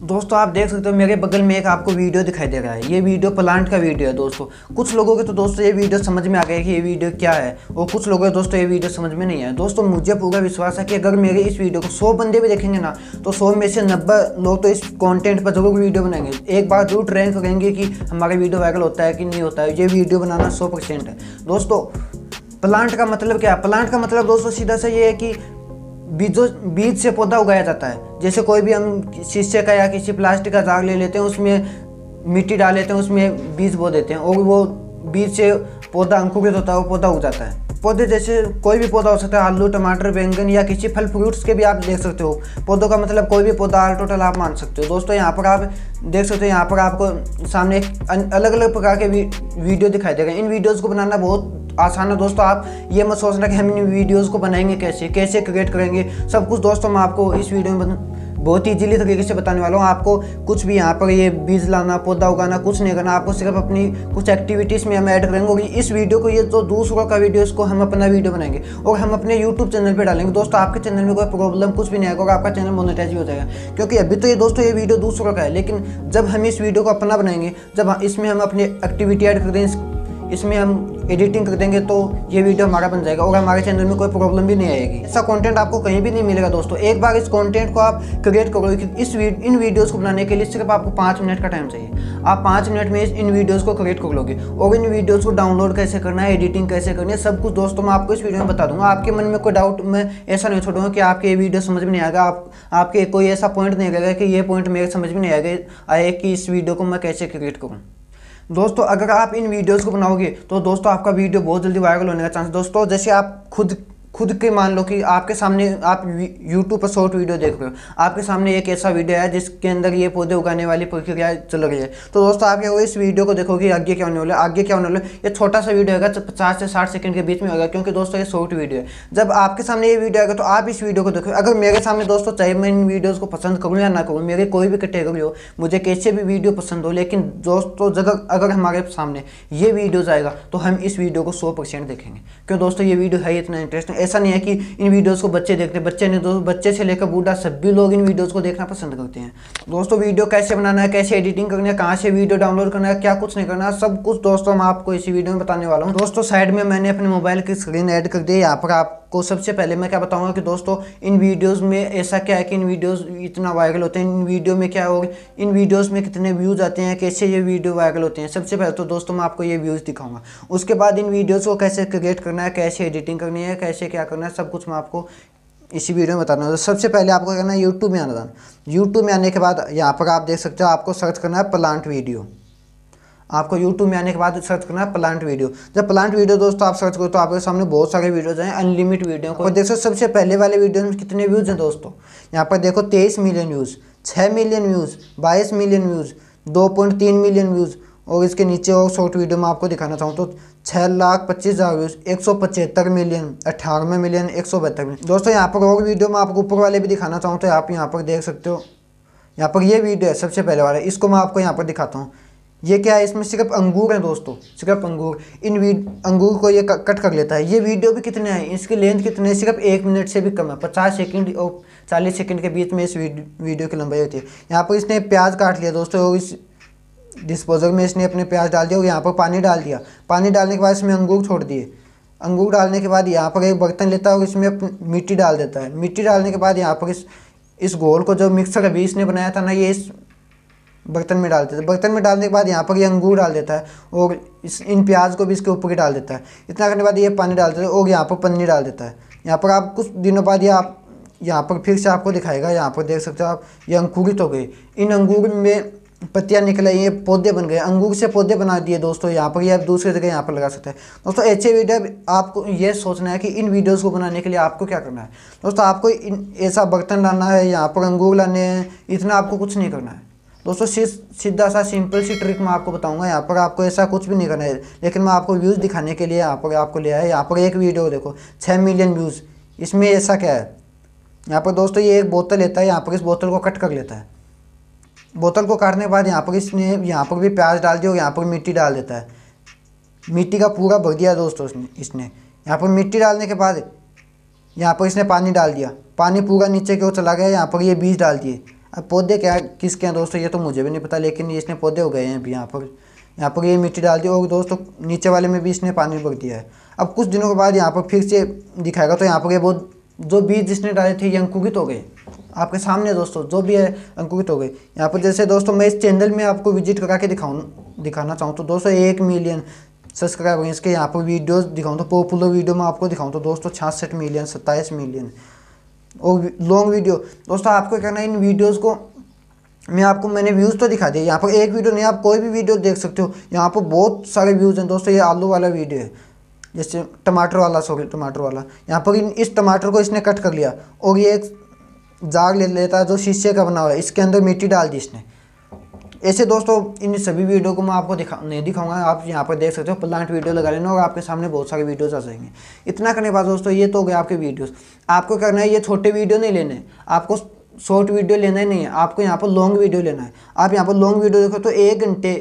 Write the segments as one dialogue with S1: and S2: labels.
S1: दोस्तों, आप देख सकते हो मेरे बगल में एक आपको वीडियो दिखाई दे रहा है। ये वीडियो प्लांट का वीडियो है दोस्तों। कुछ लोगों के तो दोस्तों ये वीडियो समझ में आ गया कि ये वीडियो क्या है और कुछ लोगों के दोस्तों ये वीडियो समझ में नहीं आया। दोस्तों, मुझे पूरा विश्वास है कि अगर मेरे इस वीडियो को सौ बंदे भी देखेंगे ना तो सौ में से नब्बे लोग तो इस कॉन्टेंट पर ज़रूर वीडियो बनाएँगे। एक बार ज़रूर ट्रेन करेंगे कि हमारा वीडियो वायरल होता है कि नहीं होता है। ये वीडियो बनाना सौ है। दोस्तों प्लांट का मतलब क्या? है प्लांट का मतलब दोस्तों सीधा सा ये है कि बीजों बीज से पौधा उगाया जाता है। जैसे कोई भी हम शीशे का या किसी प्लास्टिक का जाग ले लेते हैं, उसमें मिट्टी डाल लेते हैं, उसमें बीज बो देते हैं। और वो बीज से पौधा अंकुरित होता है, वो पौधा उग जाता है। पौधे जैसे कोई भी पौधा हो सकता है, आलू, टमाटर, बैंगन या किसी फल फ्रूट्स के भी आप देख सकते हो। पौधों का मतलब कोई भी पौधा आल टोटल आप मान सकते हो। दोस्तों, यहाँ पर आप देख सकते हो, यहाँ पर आपको सामने अलग अलग प्रकार के वीडियो दिखाई देगा इन वीडियोज़ को बनाना बहुत आसान है। दोस्तों, आप ये मत सोचना कि हम इन वीडियोज़ को बनाएँगे कैसे कैसे क्रिएट करेंगे। सब कुछ दोस्तों, मैं आपको इस वीडियो में बहुत ईजिली तरीके से बताने वाला हूँ। आपको कुछ भी यहाँ पर ये बीज लाना, पौधा उगाना, कुछ नहीं करना। आपको सिर्फ़ अपनी कुछ एक्टिविटीज़ में हम ऐड करेंगे और इस वीडियो को, ये जो दूसरों का वीडियो इसको हम अपना वीडियो बनाएँगे और हम अपने यूट्यूब चैनल पर डालेंगे। दोस्तों, आपके चैनल में कोई प्रॉब्लम कुछ भी नहीं आएगा आपका चैनल मोनिटाइज भी हो जाएगा। क्योंकि अभी तो ये दोस्तों, ये वीडियो दूसरों का है, लेकिन जब हम इस वीडियो को अपना बनाएँगे, जब इसमें हम अपनी एक्टिविटी ऐड कर देंगे इसमें हम एडिटिंग कर देंगे तो ये वीडियो हमारा बन जाएगा और हमारे चैनल में कोई प्रॉब्लम भी नहीं आएगी। ऐसा कंटेंट आपको कहीं भी नहीं मिलेगा दोस्तों। एक बार इस कंटेंट को आप क्रिएट करो इस इन वीडियोज़ को बनाने के लिए सिर्फ़ आपको पाँच मिनट का टाइम चाहिए। आप पाँच मिनट में इन वीडियोज़ को क्रिएट कर लोगे और इन वीडियोज़ को डाउनलोड कैसे करना है एडिटिंग कैसे करनी है, सब कुछ दोस्तों मैं आपको इस वीडियो में बता दूँगा। आपके मन में कोई डाउट मैं ऐसा नहीं छोड़ूँगा कि आपके ये वीडियो समझ में नहीं आएगा। आप आपके कोई ऐसा पॉइंट नहीं रहेगा कि ये पॉइंट मेरे समझ में नहीं आएगा आए कि इस वीडियो को मैं कैसे क्रिएट करूँ। दोस्तों, अगर आप इन वीडियोस को बनाओगे तो दोस्तों, आपका वीडियो बहुत जल्दी वायरल होने का चांस दोस्तों, जैसे आप खुद खुद के मान लो कि आपके सामने आप यूट्यूब पर शॉर्ट वीडियो देख रहे हो। आपके सामने एक ऐसा वीडियो है जिसके अंदर ये पौधे उगाने वाली प्रक्रिया चल रही है। तो दोस्तों, आप क्या इस वीडियो को देखोगे आगे क्या होने वाला आगे क्या होने वाला है? ये छोटा सा वीडियो होगा पचास से साठ सेकंड के बीच में होगा क्योंकि दोस्तों ये शॉर्ट वीडियो है। जब आपके सामने ये वीडियो आएगा तो आप इस वीडियो को देखो। अगर मेरे सामने दोस्तों चाहे मैं इन वीडियोज़ को पसंद करूँ या ना करूँ, मेरे कोई भी कैटेगरी हो, मुझे कैसे भी वीडियो पसंद हो, लेकिन दोस्तों जगह अगर हमारे सामने ये वीडियोज़ आएगा तो हम इस वीडियो को सौ देखेंगे। क्यों दोस्तों, ये वीडियो है इतना इंटरेस्टिंग ऐसा नहीं है कि इन वीडियोस को बच्चे देखते हैं। बच्चे नहीं दोस्तों बच्चे से लेकर बूढ़ा सभी लोग इन वीडियोस को देखना पसंद करते हैं। दोस्तों, वीडियो कैसे बनाना है, कैसे एडिटिंग करना है, कहाँ से वीडियो डाउनलोड करना है, क्या कुछ नहीं करना, सब कुछ दोस्तों मैं आपको इसी वीडियो में बताने वाला हूँ। दोस्तों, साइड में मैंने अपने मोबाइल की स्क्रीन ऐड कर दी यहाँ पर आप को सबसे पहले मैं क्या बताऊँगा कि दोस्तों, इन वीडियोस में ऐसा क्या है कि इन वीडियोस इतना वायरल होते हैं, इन वीडियो में क्या होगा, इन वीडियोस में कितने व्यूज़ आते हैं, कैसे ये वीडियो वायरल होते हैं। सबसे पहले तो दोस्तों, मैं आपको ये व्यूज़ दिखाऊँगा। उसके बाद इन वीडियोज़ को कैसे क्रिएट करना है, कैसे एडिटिंग करनी है, कैसे क्या करना है, सब कुछ मैं आपको इसी वीडियो में बताना तो सबसे पहले आपको करना है यूट्यूब में आना था। यूट्यूब में आने के बाद यहाँ पर आप देख सकते हो, आपको सर्च करना है प्लांट वीडियो आपको यूट्यूब में आने के बाद सर्च करना है प्लांट वीडियो जब प्लांट वीडियो दोस्तों आप सर्च करो तो आपके सामने बहुत सारे वीडियोज़ हैं अनलिमिट वीडियो को देख सकते सबसे पहले वाले वीडियो में कितने व्यूज़ हैं दोस्तों? यहाँ पर देखो तेईस मिलियन व्यूज़ छः मिलियन व्यूज़ बाईस मिलियन व्यूज़ दो पॉइंट तीन मिलियन व्यूज़ और इसके नीचे और शॉर्ट वीडियो में आपको दिखाना चाहूँ तो छः लाख पच्चीस हज़ार व्यूज़ एक सौ पचहत्तर मिलियन अट्ठानवे मिलियन एक सौ बहत्तर मिलियन दोस्तों, यहाँ पर और वीडियो मैं आपको ऊपर वाले भी दिखाना चाहूँ तो आप यहाँ पर देख सकते हो। यहाँ पर ये वीडियो है, सबसे पहले वाला। इसको मैं आपको यहाँ पर दिखाता हूँ। ये क्या है? इसमें सिर्फ़ अंगूर हैं दोस्तों, सिर्फ़ अंगूर। इन अंगूर को ये कट कर लेता है। ये वीडियो भी कितने हैं? इसकी लेंथ कितने है? सिर्फ़ एक मिनट से भी कम है। पचास सेकंड और चालीस सेकंड के बीच में इस वीडियो की लंबाई होती है। यहाँ पर इसने प्याज काट लिया दोस्तों और इस डिस्पोजल में इसने अपने प्याज डाल दिया और यहाँ पर पानी डाल दिया। पानी डालने के बाद इसमें अंगूर छोड़ दिए। अंगूर डालने के बाद यहाँ पर एक बर्तन लेता है और इसमें मिट्टी डाल देता है। मिट्टी डालने के बाद यहाँ पर इस इस घोल को जो मिक्सर अभी इसने बनाया था ना, ये इस बर्तन में डाल देता है बर्तन में डालने के बाद यहाँ पर ये अंगूर डाल देता है और इस, इन प्याज को भी इसके ऊपर ही डाल देता है। इतना करने के बाद ये पानी डाल देता है और यहाँ पर पन्नी डाल देता है। यहाँ पर आप कुछ दिनों बाद ये आप, यहाँ पर फिर से आपको दिखाएगा। यहाँ पर देख सकते हो आप, ये अंकुरित हो गए इन अंगूर में पत्तियाँ निकल आई ये पौधे बन गए, अंगूर से पौधे बना दिए दोस्तों, यहाँ पर ये आप दूसरी जगह यहाँ पर लगा सकते हैं। दोस्तों, ऐसे वीडियो आपको ये सोचना है कि इन वीडियोस को बनाने के लिए आपको क्या करना है? दोस्तों, आपको ऐसा बर्तन लाना है, यहाँ पर अंगूर लाने हैं, इतना आपको कुछ नहीं करना है। दोस्तों सीधा सा सिंपल सी ट्रिक मैं आपको बताऊँगा, यहाँ पर आपको ऐसा कुछ भी नहीं करना है। लेकिन मैं आपको व्यूज़ दिखाने के लिए यहाँ पर आपको लिया है, यहाँ पर एक वीडियो देखो छः मिलियन व्यूज़ इसमें ऐसा क्या है? यहाँ पर दोस्तों, ये एक बोतल लेता है, यहाँ पर इस बोतल को कट कर लेता है। बोतल को काटने के बाद यहाँ पर इसने, यहाँ पर भी प्याज डाल दिया और यहाँ पर मिट्टी डाल देता है। मिट्टी का पूरा भर दिया दोस्तों इसने इसने। यहाँ पर मिट्टी डालने के बाद यहाँ पर इसने पानी डाल दिया। पानी पूरा नीचे की ओर चला गया, यहाँ पर ये बीज डाल दिए। अब पौधे क्या, किसके हैं दोस्तों, ये तो मुझे भी नहीं पता, लेकिन इसने पौधे हो गए हैं अभी यहाँ पर। यहाँ पर ये मिट्टी डाल दी और दोस्तों नीचे वाले में भी इसने पानी भर दिया है। अब कुछ दिनों के बाद यहाँ पर फिर से दिखाएगा तो यहाँ पर ये बहुत, जो बीज जिसने डाले थे, ये अंकुरित हो गए। आपके सामने दोस्तों, जो भी है, अंकुरित हो गए यहाँ पर जैसे दोस्तों, मैं इस चैनल में आपको विज़िट करा के दिखाऊँ, दिखाना चाहूँ तो दोस्तों, एक मिलियन सब्सक्राइबर इसके यहाँ पर वीडियोस दिखाऊँ तो पॉपुलर वीडियो में आपको दिखाऊँ तो दोस्तों, छियासठ मिलियन सत्ताईस मिलियन और लॉन्ग वीडियो दोस्तों, आपको कहना है, इन वीडियोज़ को मैं आपको, मैंने व्यूज़ तो दिखा दिया यहाँ पर एक वीडियो नहीं, आप कोई भी वीडियो देख सकते हो। यहाँ पर बहुत सारे व्यूज़ हैं दोस्तों, ये आलू वाला वीडियो है। जैसे टमाटर वाला सॉरी टमाटर वाला। यहाँ पर इस टमाटर को इसने कट कर लिया। और ये एक जाग ले लेता है, जो शीशे का बना हुआ है, इसके अंदर मिट्टी डाल दी इसने। ऐसे दोस्तों, इन सभी वीडियो को मैं आपको दिखा, नहीं दिखाऊँगा, आप यहाँ पर देख सकते हो, प्लांट वीडियो लगा लेना और आपके सामने बहुत सारे वीडियोस आ जाएँगे। इतना करने के बाद दोस्तों, ये तो हो गया आपके वीडियोस। आपको करना है, ये छोटे वीडियो नहीं लेने, आपको शॉर्ट वीडियो लेना ही नहीं है, आपको यहाँ पर लॉन्ग वीडियो लेना है। आप यहाँ पर लॉन्ग वीडियो देखो तो एक घंटे,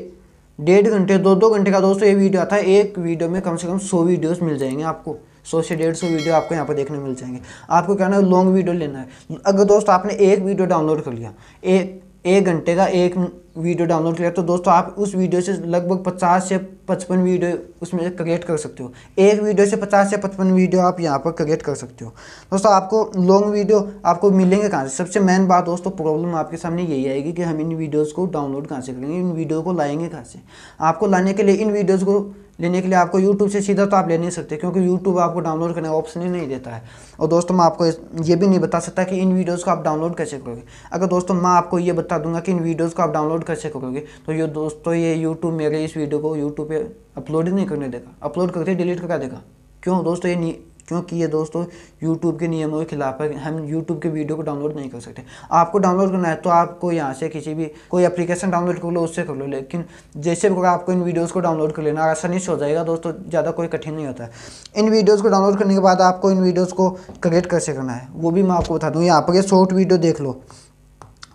S1: डेढ़ घंटे, दो दो घंटे का दोस्तों, ये वीडियो आता है, एक वीडियो में कम से कम सौ वीडियोज़ मिल जाएँगे आपको। सौ से डेढ़ सौ वीडियो आपको यहाँ पर देखने मिल जाएँगे। आपको कहना है? लॉन्ग वीडियो लेना है। अगर दोस्तों आपने एक वीडियो डाउनलोड कर लिया एक एक घंटे का एक वीडियो डाउनलोड किया तो दोस्तों आप उस वीडियो से लगभग 50 से 55 वीडियो उसमें क्रिएट कर सकते हो। एक वीडियो से 50 से 55 वीडियो आप यहाँ पर क्रिएट कर सकते हो। दोस्तों आपको लॉन्ग वीडियो आपको मिलेंगे कहाँ से? सबसे मेन बात दोस्तों प्रॉब्लम आपके सामने यही आएगी कि हम इन वीडियोज़ को डाउनलोड कहाँ से करेंगे? इन वीडियो को लाएँगे कहाँ से? आपको लाने के लिए इन वीडियोज़ को लेने के लिए आपको यूट्यूब से सीधा तो आप ले नहीं सकते, क्योंकि यूट्यूब आपको डाउनलोड करने का ऑप्शन ही नहीं देता है। और दोस्तों, मैं आपको ये भी नहीं बता सकता कि इन वीडियोज़ को आप डाउनलोड कैसे करोगे। अगर दोस्तों, मैं आपको ये बता दूँगा कि इन वीडियोज़ को आप डाउनलोड कैसे करोगे तो ये दोस्तों, ये यूट्यूब मेरे इस वीडियो को यूट्यूब पर अपलोड ही नहीं करने देगा। अपलोड करके डिलीट करा देगा। क्यों? दोस्तों, ये क्योंकि ये दोस्तों यूट्यूब के नियमों के खिलाफ है, हम यूट्यूब के वीडियो को डाउनलोड नहीं कर सकते। आपको डाउनलोड करना है तो आपको यहाँ से किसी भी, कोई एप्लीकेशन डाउनलोड कर लो, उससे कर लो, लेकिन जैसे भी आपको इन वीडियोज़ को डाउनलोड कर लेना, आसानी से हो जाएगा दोस्तों, ज़्यादा कोई कठिन नहीं होता। है इन वीडियोज़ को डाउनलोड करने के बाद आपको इन वीडियोज़ को क्रिएट कैसे करना है, वो भी मैं आपको बता दूँ। यहाँ पर शॉर्ट वीडियो देख लो।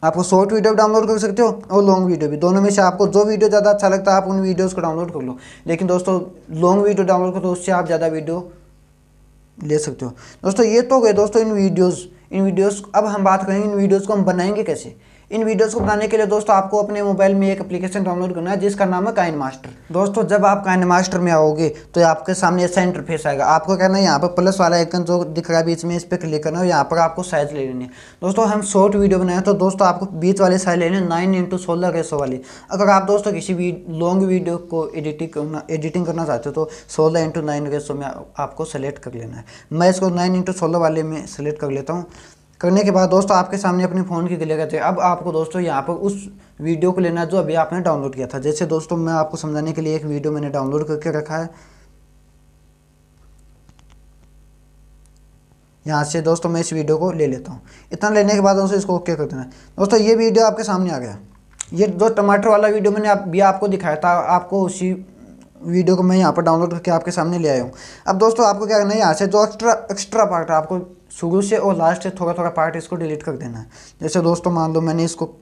S1: आपको शॉर्ट वीडियो भी डाउनलोड कर सकते हो और लॉन्ग वीडियो भी। दोनों में से आपको जो वीडियो ज़्यादा अच्छा लगता है, आप उन वीडियोज़ को डाउनलोड कर लो। लेकिन दोस्तों लॉन्ग वीडियो डाउनलोड करो, उससे आप ज़्यादा वीडियो ले सकते हो। दोस्तों ये तो गए दोस्तों इन वीडियोस इन वीडियोस, अब हम बात करेंगे इन वीडियोस को हम बनाएँगे कैसे? इन वीडियोस को बनाने के लिए दोस्तों, आपको अपने मोबाइल में एक एप्लीकेशन डाउनलोड करना है, जिसका नाम है काइन मास्टर दोस्तों, जब आप काइन मास्टर में आओगे तो आपके सामने ऐसा इंटरफेस आएगा। आपको कहना है, यहाँ पर प्लस वाला आइकन जो दिख रहा है, बीच में इस पर क्लिक करना है यहाँ पर आपको साइज़ ले लेनी है। दोस्तों, हम शॉर्ट वीडियो बनाए तो दोस्तों, आपको बीच वाले साइज़ लेने नाइन इंटू सोलह रेसो वाली। अगर आप दोस्तों किसी भी लॉन्ग वीडियो को एडिटिंग करना एडिटिंग करना चाहते हो तो सोलह इंटू नाइन रेसो में आपको सेलेक्ट कर लेना है। मैं इसको नाइन इंटू सोलह वाले में सेलेक्ट कर लेता हूँ। करने के बाद दोस्तों आपके सामने अपने फ़ोन की करते हैं अब आपको दोस्तों यहाँ पर उस वीडियो को लेना है जो अभी आपने डाउनलोड किया था। जैसे दोस्तों मैं आपको समझाने के लिए एक वीडियो मैंने डाउनलोड करके रखा है। यहाँ से दोस्तों मैं इस वीडियो को ले लेता हूँ। इतना लेने के बाद दोस्तों इसको ओके कर देना दोस्तों ये वीडियो आपके सामने आ गया। ये जो टमाटर वाला वीडियो मैंने आप, भी आपको दिखाया था आपको उसी वीडियो को मैं यहाँ पर डाउनलोड करके आपके सामने ले आया हूँ। अब दोस्तों आपको क्या करना है यहाँ से जो एक्स्ट्रा एक्स्ट्रा पार्ट आपको शुरू से और लास्ट से थोड़ा थोड़ा पार्ट इसको डिलीट कर देना है। जैसे दोस्तों मान लो मैंने इसको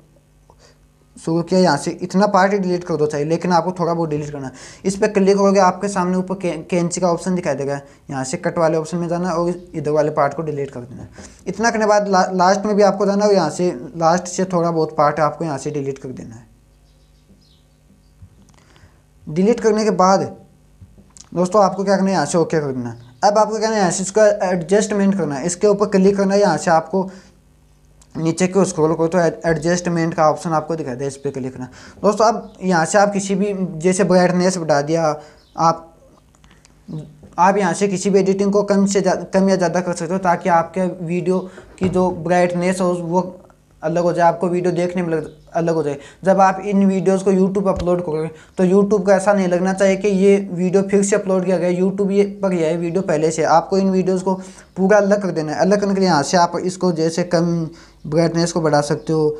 S1: शुरू किया यहाँ से इतना पार्ट डिलीट कर दो चाहिए लेकिन आपको थोड़ा बहुत डिलीट करना है। इस पर क्लिक करोगे आपके सामने ऊपर कैंची का ऑप्शन दिखाई देगा। यहाँ से कट वाले ऑप्शन में जाना है और इधर वाले पार्ट को डिलीट कर देना इतना करने बाद ला, लास्ट में भी आपको जाना है और यहाँ से लास्ट से थोड़ा बहुत पार्ट आपको यहाँ से डिलीट कर देना है। डिलीट करने के बाद दोस्तों आपको क्या करना है? यहाँ से ओके कर देना है। अब आपको क्या है यहाँ से इसका एडजस्टमेंट करना है। इसके ऊपर क्लिक करना है, यहाँ से आपको नीचे को स्क्रॉल करो तो एडजस्टमेंट का ऑप्शन आपको दिखा दे इस पर क्लिक करना। दोस्तों, अब यहाँ से आप किसी भी, जैसे ब्राइटनेस बढ़ा दिया, आप आप यहाँ से किसी भी एडिटिंग को कम से कम या ज़्यादा कर सकते हो ताकि आपके वीडियो की जो ब्राइटनेस हो, वो अलग हो जाए, आपको वीडियो देखने में लग अलग हो जाए। जब आप इन वीडियोस को यूट्यूब अपलोड करोगे तो यूट्यूब का ऐसा नहीं लगना चाहिए कि ये वीडियो फिर से अपलोड किया गया यूट्यूब ये पर यह वीडियो पहले से आपको इन वीडियोस को पूरा अलग कर देना है। अलग करने के लिए यहाँ से आप इसको जैसे कम ब्राइटनेस को बढ़ा सकते हो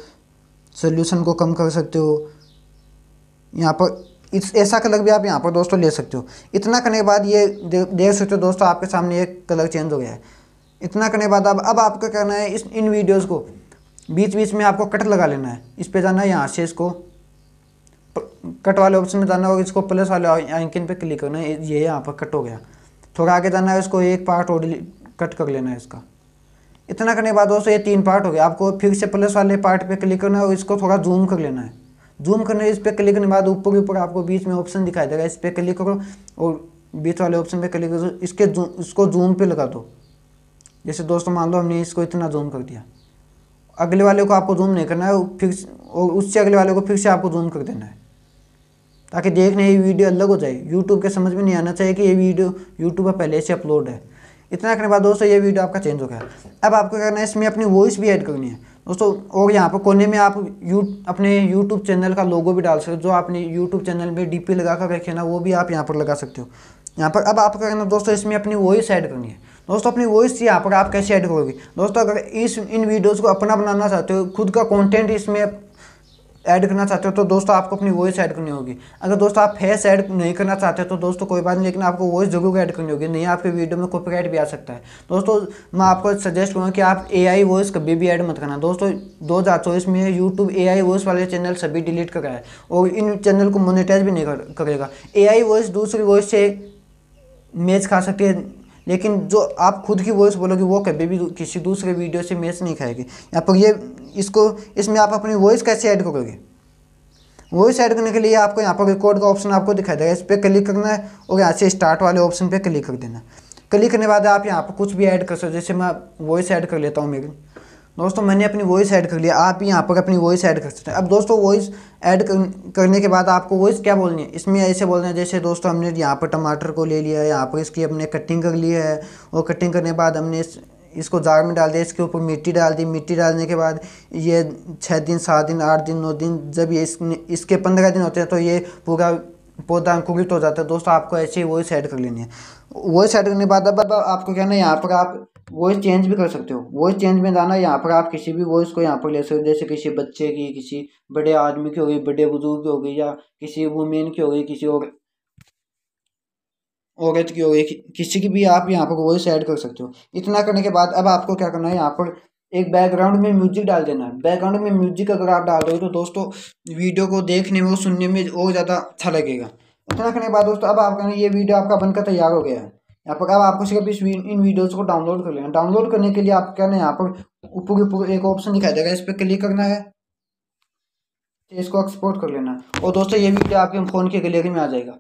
S1: सोल्यूशन को कम कर सकते हो। यहाँ पर इस, ऐसा कलर भी आप यहाँ पर दोस्तों ले सकते हो। इतना करने के बाद ये देख सकते हो दोस्तों, आपके सामने एक कलर चेंज हो गया है। इतना करने के बाद अब अब आपको करना है इस, इन वीडियोज़ को बीच बीच में आपको कट लगा लेना है। इस पर जाना है यहाँ से इसको। कट वाले ऑप्शन में जाना होगा, इसको प्लस वाले आइकन पे क्लिक करना है। ये यहाँ पर कट हो गया। थोड़ा आगे जाना है, इसको एक पार्ट और कट कर लेना है इसका। इतना करने के बाद दोस्तों, ये तीन पार्ट हो गया आपको फिर से प्लस वाले पार्ट पे क्लिक करना है और इसको थोड़ा जूम कर लेना है। जूम करने, इस पर क्लिक करने के बाद ऊपर ऊपर आपको बीच में ऑप्शन दिखाई देगा। इस पर क्लिक करो और बीच वाले ऑप्शन पे क्लिक करो। इसके इसको जूम पे लगा दो। जैसे दोस्तों, मान लो हमने इसको इतना जूम कर दिया। अगले वाले को आपको जूम नहीं करना है फिर और उससे अगले वाले को फिर से आपको जूम कर देना है। ताकि देखने ये वीडियो अलग हो जाए। यूट्यूब के समझ में नहीं आना चाहिए कि ये वीडियो यूट्यूब पर पहले से अपलोड है। इतना करने के बाद दोस्तों, ये वीडियो आपका चेंज हो गया। अब आपको क्या करना है, इसमें अपनी वॉइस भी ऐड करनी है। दोस्तों, और यहाँ पर कोने में आप यू अपने यूट्यूब चैनल का लोगो भी डाल सकते हो। जो आपने यूट्यूब चैनल में डीपी लगा कर रखे ना, वो भी आप यहाँ पर लगा सकते हो। यहाँ पर अब आपको क्या करना दोस्तों, इसमें अपनी वॉइस ऐड करनी है। दोस्तों, अपनी वॉइस यहाँ पर आप कैसे ऐड करोगे? दोस्तों, अगर इस, इन वीडियोज़ को अपना बनाना चाहते हो, खुद का कॉन्टेंट इसमें ऐड करना चाहते हो तो दोस्तों, आपको अपनी वॉइस ऐड करनी होगी। अगर दोस्तों, आप फेस ऐड नहीं करना चाहते हो तो दोस्तों, कोई बात नहीं, लेकिन आपको वॉइस ज़रूर ऐड करनी होगी, नहीं आपके वीडियो में कॉपीराइट भी आ सकता है। दोस्तों, मैं आपको सजेस्ट करूँगा कि आप ए आई वॉइस कभी भी ऐड मत करना। दोस्तों, दो हज़ार चौबीस में यूट्यूब ए आई वॉइस वाले चैनल सभी डिलीट कर रहा है, और इन चैनल को मोनिटाइज भी नहीं करेगा। ए आई वॉइस दूसरी वॉइस से मैच खा सकती है लेकिन जो आप खुद की वॉइस बोलोगे, वो कभी भी किसी दूसरे वीडियो से मैच नहीं खाएगी। यहाँ पर ये, इसको, इसमें आप अपनी वॉइस कैसे ऐड करोगे? वॉइस ऐड करने के लिए आपको यहाँ पर रिकॉर्ड का ऑप्शन आपको दिखाई देगा। इस पर क्लिक करना है और यहाँ से स्टार्ट वाले ऑप्शन पर क्लिक कर देना। क्लिक करने बाद आप यहाँ पर कुछ भी ऐड कर सकते जैसे मैं वॉइस ऐड कर लेता हूँ मेरी। दोस्तों मैंने अपनी वॉइस ऐड कर लिया। आप यहाँ पर अपनी वॉइस ऐड कर सकते हैं। अब दोस्तों वॉइस ऐड करने के बाद आपको वॉइस क्या बोलनी है? इसमें ऐसे बोलना है जैसे दोस्तों हमने यहाँ पर टमाटर को ले लिया है यहाँ पर इसकी हमने कटिंग कर ली है और कटिंग करने के बाद हमने इस इसको जार में डाल दिया इसके ऊपर मिट्टी डाल दी। मिट्टी डालने के बाद ये छः दिन सात दिन आठ दिन नौ दिन जब ये इस, इसके पंद्रह दिन होते हैं तो ये पूरा पौधा अंकुरित हो जाता है। दोस्तों आपको ऐसे ही वॉइस ऐड कर लेनी है। वॉइस ऐड करने के बाद अब आपको क्या ना यहाँ पर आप वॉइस चेंज भी कर सकते हो। वॉइस चेंज में जाना यहाँ पर आप किसी भी वॉइस को यहाँ पर ले सकते हो, जैसे किसी बच्चे की, किसी बड़े आदमी की हो गई, बड़े बुज़ुर्ग की हो गई, या किसी वुमेन की हो गई, किसी और औरत की हो गई किसी की भी आप यहाँ पर वॉइस ऐड कर सकते हो। इतना करने के बाद अब आपको क्या करना है, यहाँ पर एक बैकग्राउंड में म्यूज़िक डाल देना है। बैकग्राउंड में म्यूज़िक अगर आप डाल हो तो दोस्तों वीडियो को देखने में और सुनने में और ज़्यादा अच्छा लगेगा। इतना करने के बाद दोस्तों, अब आपका ये वीडियो आपका बनकर तैयार हो गया है। यहाँ पर सिर्फ़ इस इन वीडियोज़ को डाउनलोड कर लेना। डाउनलोड करने के लिए आप क्या ना, यहाँ पर ऊपर ऊपर एक ऑप्शन दिखाई देगा, इस पर क्लिक करना है। इसको एक्सपोर्ट कर लेना। और दोस्तों, ये वीडियो आपके फ़ोन के गैलरी में आ जाएगा।